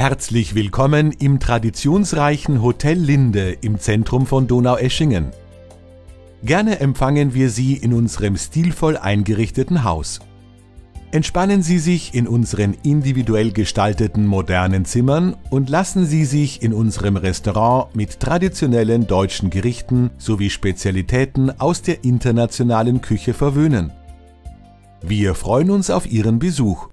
Herzlich willkommen im traditionsreichen Hotel Linde im Zentrum von Donaueschingen. Gerne empfangen wir Sie in unserem stilvoll eingerichteten Haus. Entspannen Sie sich in unseren individuell gestalteten modernen Zimmern und lassen Sie sich in unserem Restaurant mit traditionellen deutschen Gerichten sowie Spezialitäten aus der internationalen Küche verwöhnen. Wir freuen uns auf Ihren Besuch.